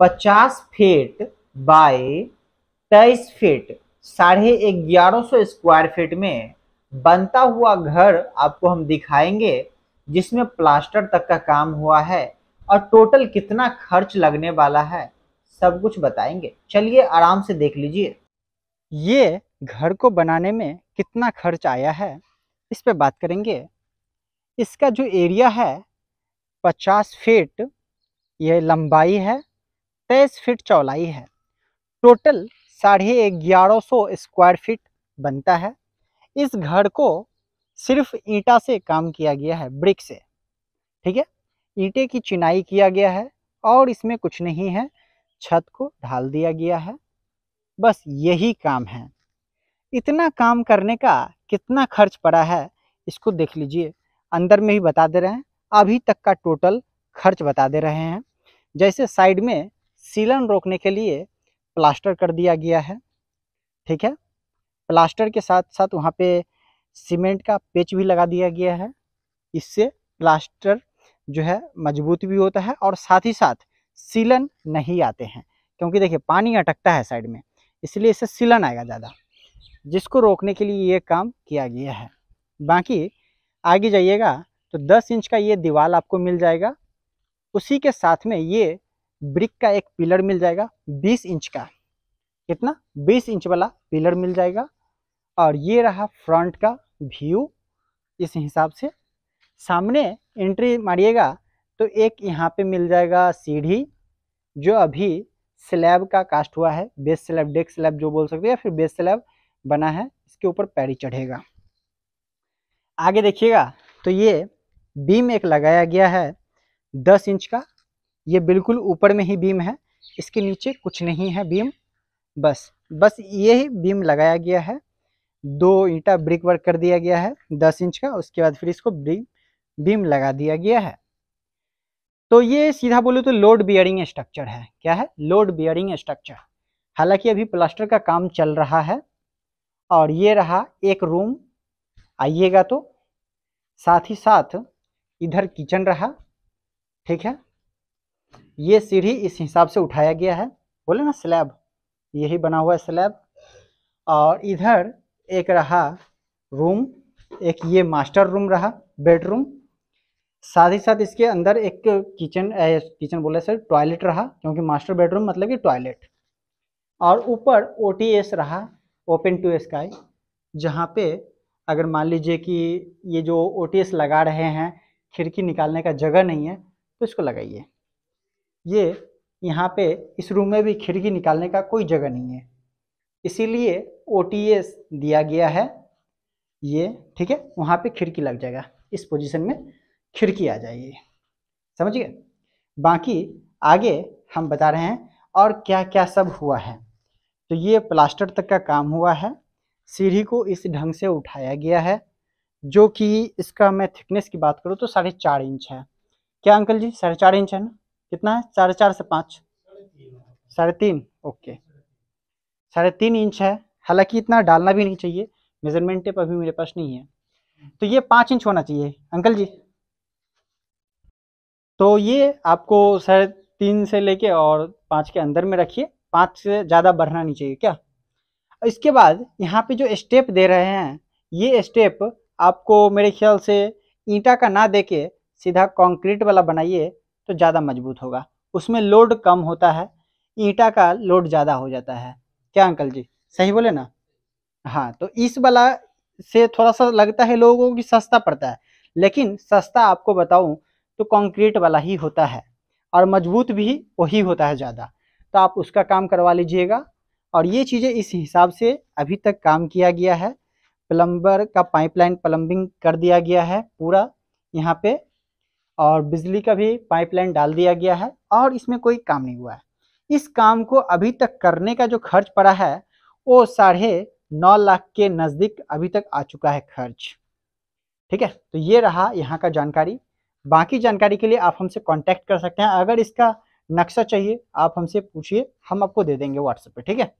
50 feet by 23 feet साढ़े ग्यारह सौ स्क्वायर फीट में बनता हुआ घर आपको हम दिखाएँगे, जिसमें प्लास्टर तक का काम हुआ है और टोटल कितना खर्च लगने वाला है, सब कुछ बताएँगे। चलिए आराम से देख लीजिए। ये घर को बनाने में कितना खर्च आया है, इस पे बात करेंगे। इसका जो एरिया है, पचास फीट ये लंबाई है तेईस फीट चौड़ाई है। टोटल साढ़े ग्यारह सौ स्क्वायर फीट बनता है। इस घर को सिर्फ़ ईंटा से काम किया गया है, ब्रिक से। ठीक है? ईंटे की चिनाई किया गया है और इसमें कुछ नहीं है, छत को ढाल दिया गया है। बस यही काम है। इतना काम करने का कितना खर्च पड़ा है, इसको देख लीजिए। अंदर में ही बता दे रहे हैं, अभी तक का टोटल खर्च बता दे रहे हैं। जैसे साइड में सीलन रोकने के लिए प्लास्टर कर दिया गया है, ठीक है? प्लास्टर के साथ साथ वहाँ पे सीमेंट का पेच भी लगा दिया गया है। इससे प्लास्टर जो है मज़बूत भी होता है और साथ ही साथ सीलन नहीं आते हैं, क्योंकि देखिए पानी अटकता है साइड में, इसलिए इससे सीलन आएगा ज़्यादा, जिसको रोकने के लिए ये काम किया गया है। बाकी आगे जाइएगा तो 10 इंच का ये दीवार आपको मिल जाएगा, उसी के साथ में ये ब्रिक का एक पिलर मिल जाएगा 20 इंच का। कितना? 20 इंच वाला पिलर मिल जाएगा। और ये रहा फ्रंट का व्यू। इस हिसाब से सामने एंट्री मारिएगा तो एक यहाँ पे मिल जाएगा सीढ़ी, जो अभी स्लैब का कास्ट हुआ है। बेस स्लैब, डेक स्लैब जो बोल सकते हैं, या फिर बेस स्लैब बना है, इसके ऊपर पैरी चढ़ेगा। आगे देखिएगा तो ये बीम एक लगाया गया है दस इंच का। ये बिल्कुल ऊपर में ही बीम है, इसके नीचे कुछ नहीं है बीम, बस बस ये ही बीम लगाया गया है, दो ईंटा ब्रिक वर्क कर दिया गया है, दस इंच का, उसके बाद फिर इसको बीम बीम लगा दिया गया है। तो ये सीधा बोले तो लोड बियरिंग स्ट्रक्चर है। क्या है? Load bearing structure. हालाँकि अभी प्लास्टर का काम चल रहा है, और ये रहा एक रूम, आइएगा तो साथ ही साथ इधर किचन रहा, ठीक है? ये सीढ़ी इस हिसाब से उठाया गया है। बोले ना, स्लैब। यही बना हुआ है स्लैब। और इधर एक रहा रूम, एक ये मास्टर रूम रहा, बेडरूम। साथ ही साथ इसके अंदर एक किचन किचन बोले सर, टॉयलेट रहा, क्योंकि मास्टर बेडरूम मतलब कि टॉयलेट। और ऊपर ओटीएस रहा, ओपन टू स्काई, जहाँ पे अगर मान लीजिए कि ये जो ओटीएस लगा रहे हैं, खिड़की निकालने का जगह नहीं है तो इसको लगाइए। ये यहाँ पे इस रूम में भी खिड़की निकालने का कोई जगह नहीं है। इसीलिए ओटीएस दिया गया है। ये, ठीक है, वहाँ पे खिड़की लग जाएगा। इस पोजीशन में खिड़की आ जाएगी। समझिए? बाकी आगे हम बता रहे हैं और क्या क्या सब हुआ है। तो ये प्लास्टर तक का काम हुआ है। सीढ़ी को इस ढंग से उठाया गया है। जो कि इसका मैं थिकनेस की बात करूँ तो साढ़े चार इंच है। क्या अंकल जी? साढ़े चार इंच है ना? कितना है? साढ़े चार से पाँच। साढ़े तीन, ओके। साढ़े तीन इंच है। हालाँकि इतना डालना भी नहीं चाहिए। मेज़रमेंट टेप अभी मेरे पास नहीं है। तो ये पाँच इंच होना चाहिए। अंकल जी? तो ये आपको साढ़े तीन से लेके और पाँच के अंदर में रखिए। पाँच से ज़्यादा बढ़ना नहीं चाहिए, क्या? इसके बाद यहाँ पे जो स्टेप दे रहे हैं, ये स्टेप आपको मेरे ख्याल से ईंटा का ना देके सीधा कंक्रीट वाला बनाइए। तो ज़्यादा मज़बूत होगा। उसमें लोड कम होता है, ईंटा का लोड ज़्यादा हो जाता है। क्या अंकल जी? सही बोले ना? हाँ तो इस वाला से थोड़ा सा लगता है लोगों की सस्ता पड़ता है। लेकिन सस्ता आपको बताऊँ तो कंक्रीट वाला ही होता है और मज़बूत भी वही होता है ज़्यादा। तो आप उसका काम करवा लीजिएगा और ये चीज़ें इस हिसाब से अभी तक काम किया गया है। प्लम्बर का पाइपलाइन प्लम्बिंग कर दिया गया है पूरा। यहाँ पे और बिजली का भी पाइपलाइन डाल दिया गया है और इसमें कोई काम नहीं हुआ है। इस काम को अभी तक करने का जो खर्च पड़ा है, वो साढ़े नौ लाख के नज़दीक अभी तक आ चुका है खर्च। ठीक है तो ये रहा यहाँ का जानकारी। बाकी जानकारी के लिए आप हमसे कांटेक्ट कर सकते हैं। अगर इसका नक्शा चाहिए, आप हमसे पूछिए, हम आपको दे देंगे व्हाट्सएप पे। ठीक है?